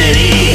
city.